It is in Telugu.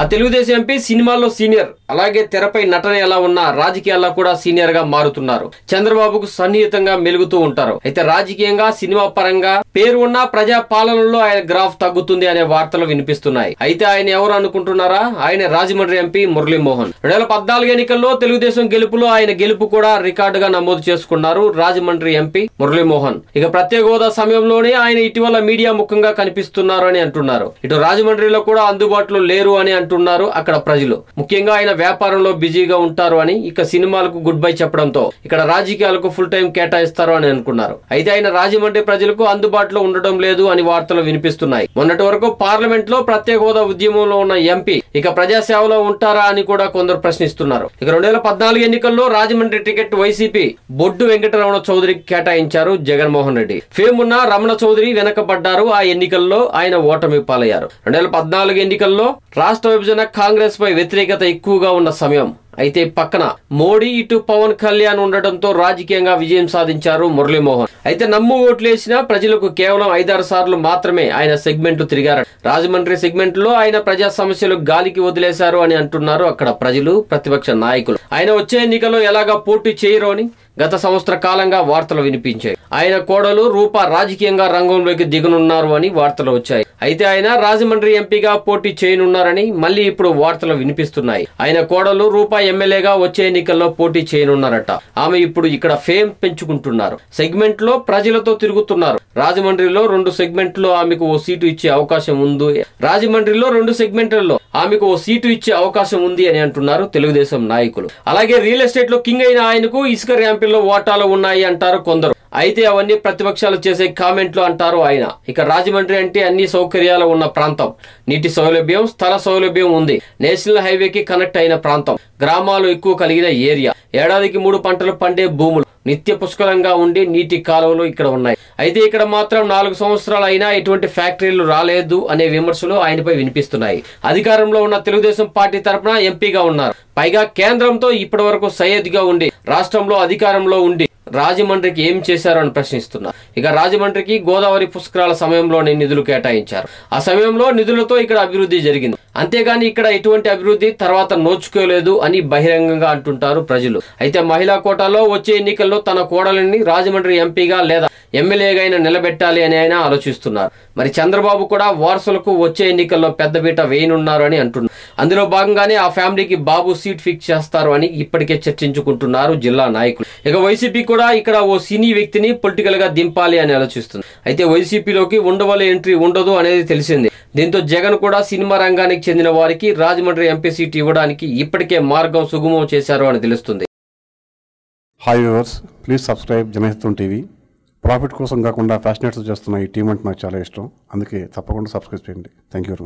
ఆ తెలుగుదేశం ఎంపీ సినిమాల్లో సీనియర్. అలాగే తెరపై నటన ఎలా ఉన్నా రాజకీయాల్లో కూడా సీనియర్గా మారుతున్నారు. చంద్రబాబుకు సన్నిహితంగా మెలుగుతూ ఉంటారు. అయితే రాజకీయంగా సినిమా పరంగా పేరు ఉన్న ప్రజా పాలనలో ఆయన గ్రాఫ్ తగ్గుతుంది అనే వార్తలు వినిపిస్తున్నాయి. అయితే ఆయన ఎవరు అనుకుంటున్నారా? ఆయన రాజమండ్రి ఎంపీ మురళీమోహన్. రెండు వేల పద్నాలుగు ఎన్నికల్లో తెలుగుదేశం గెలుపులో ఆయన గెలుపు కూడా రికార్డుగా నమోదు చేసుకున్నారు రాజమండ్రి ఎంపీ మురళీమోహన్. ఇక ప్రత్యేక హోదా సమయంలోనే ఆయన ఇటీవల మీడియా ముఖంగా కనిపిస్తున్నారు అని అంటున్నారు. ఇటు రాజమండ్రిలో కూడా అందుబాటులో లేరు అని అంటున్నారు అక్కడ ప్రజలు. ముఖ్యంగా ఆయన వ్యాపారంలో బిజీగా ఉంటారు అని ఇక సినిమాలకు గుడ్ బై చెప్పడంతో ఇక్కడ రాజకీయాలకు ఫుల్ టైం కేటాయిస్తారు అని అనుకున్నారు. అయితే ఆయన రాజమండ్రి ప్రజలకు అందుబాటులో ఉండడం లేదు అని వార్తలు వినిపిస్తున్నాయి. మొన్నటి వరకు పార్లమెంట్లో ప్రత్యేక హోదా ఉద్యమంలో ఉన్న ఎంపీ ఇక ప్రజాసేవలో ఉంటారా అని కూడా కొందరు ప్రశ్నిస్తున్నారు. ఇక రెండు వేల పద్నాలుగు ఎన్నికల్లో రాజమండ్రి టికెట్ వైసీపీ బొడ్డు వెంకటరమణ చౌదరికి కేటాయించారు జగన్మోహన్ రెడ్డి. ఫేమ్ ఉన్న రమణ చౌదరి వెనకబడ్డారు. ఆ ఎన్నికల్లో ఆయన ఓటమి పాలయ్యారు. రెండు వేల పద్నాలుగు ఎన్నికల్లో రాష్ట్ర విభజన కాంగ్రెస్ పై వ్యతిరేకత ఎక్కువగా ఉన్న సమయం. అయితే పక్కన మోడీ ఇటు పవన్ కళ్యాణ్ ఉండటంతో రాజకీయంగా విజయం సాధించారు మురళీమోహన్. అయితే నమ్ము ఓట్లేసిన ప్రజలకు కేవలం ఐదారు సార్లు మాత్రమే ఆయన సెగ్మెంట్ తిరిగారు రాజమండ్రి సెగ్మెంట్లో ఆయన ప్రజా సమస్యలు గాలికి వదిలేశారు అని అంటున్నారు అక్కడ ప్రజలు ప్రతిపక్ష నాయకులు. ఆయన వచ్చే ఎన్నికల్లో ఎలాగా పోటీ చేయరు అని గత సంవత్సర కాలంగా వార్తలు వినిపించాయి. ఆయన కోడలు రూప రాజకీయంగా రంగంలోకి దిగనున్నారు అని వార్తలు వచ్చాయి. అయితే ఆయన రాజమండ్రి ఎంపీగా పోటీ చేయనున్నారని మళ్ళీ ఇప్పుడు వార్తలు వినిపిస్తున్నాయి. ఆయన కోడలు రూప ఎమ్మెల్యేగా వచ్చే ఎన్నికల్లో పోటీ చేయనున్నారట. ఆమె ఇప్పుడు ఇక్కడ ఫేమ్ పెంచుకుంటున్నారు. సెగ్మెంట్లో ప్రజలతో తిరుగుతున్నారు. రాజమండ్రిలో రెండు సెగ్మెంట్లో ఆమెకు ఓ సీటు ఇచ్చే అవకాశం ఉంది. రాజమండ్రిలో రెండు సెగ్మెంట్లలో ఆమెకు ఓ సీటు ఇచ్చే అవకాశం ఉంది అని అంటున్నారు తెలుగుదేశం నాయకులు. అలాగే రియల్ ఎస్టేట్లో కింగ్ అయిన ఆయనకు ఇసుక ర్యాంపిల్లో వాటాలు ఉన్నాయి అంటారు కొందరు. అయితే అవన్నీ ప్రతిపక్షాలు చేసే కామెంట్లు అంటారు ఆయన. ఇక రాజమండ్రి అంటే అన్ని సౌకర్యాలు ఉన్న ప్రాంతం. నీటి సౌలభ్యం స్థల సౌలభ్యం ఉంది. నేషనల్ హైవేకి కనెక్ట్ అయిన ప్రాంతం. గ్రామాలు ఎక్కువ కలిగిన ఏరియా. ఏడాదికి మూడు పంటలు పండే భూములు. నిత్య పుష్కలంగా ఉండి నీటి కాలువలు ఇక్కడ ఉన్నాయి. అయితే ఇక్కడ మాత్రం నాలుగు సంవత్సరాలు అయినా ఎటువంటి ఫ్యాక్టరీలు రాలేదు అనే విమర్శలు ఆయనపై వినిపిస్తున్నాయి. అధికారంలో ఉన్న తెలుగుదేశం పార్టీ తరఫున ఎంపీగా ఉన్నారు. పైగా కేంద్రంతో ఇప్పటి వరకు సయ్యద్గా ఉండి రాష్ట్రంలో అధికారంలో ఉండి రాజమండ్రికి ఏం చేశారు అని ప్రశ్నిస్తున్నారు ఇక రాజమండ్రికి గోదావరి పుష్కరాల సమయంలోనే నిధులు కేటాయించారు. ఆ సమయంలో నిధులతో ఇక్కడ అభివృద్ధి జరిగింది. అంతేగాని ఇక్కడ ఎటువంటి అభివృద్ధి తర్వాత నోచుకోలేదు అని బహిరంగంగా అంటుంటారు ప్రజలు. అయితే మహిళా కోటాలో వచ్చే ఎన్నికల్లో తన కోడలిని రాజమండ్రి ఎంపీగా లేదా ఎమ్మెల్యేగా అయినా నిలబెట్టాలి అని ఆయన ఆలోచిస్తున్నారు. మరి చంద్రబాబు కూడా వారసులకు వచ్చే ఎన్నికల్లో పెద్దపీట వేయనున్నారు అని అంటున్నారు. అందులో భాగంగానే ఆ ఫ్యామిలీకి బాబు సీట్ ఫిక్స్ చేస్తారు అని ఇప్పటికే చర్చించుకుంటున్నారు జిల్లా నాయకులు. ఇక వైసీపీ కూడా ఇక్కడ ఓ సినీ వ్యక్తిని పొలిటికల్గా దింపాలి అని ఆలోచిస్తుంది. అయితే వైసీపీలోకి ఉండవల ఎంట్రీ ఉండదు అనేది తెలిసింది. దీంతో జగన్ కూడా సినిమా రంగానికి చెందిన వారికి రాజమండ్రి ఎంపీ సీట్ ఇవ్వడానికి ఇప్పటికే మార్గం సుగమం చేశారు అని తెలుస్తుంది. Hi viewers please subscribe Janahitam TV profit కోసం కాకుండా ఫ్యాషనేట్స్ చేస్తున్న ఈ టీం అంటే నాకు చాలా ఇష్టం. అందుకే తప్పకుండా సబ్స్క్రైబ్ చేయండి. Thank you very much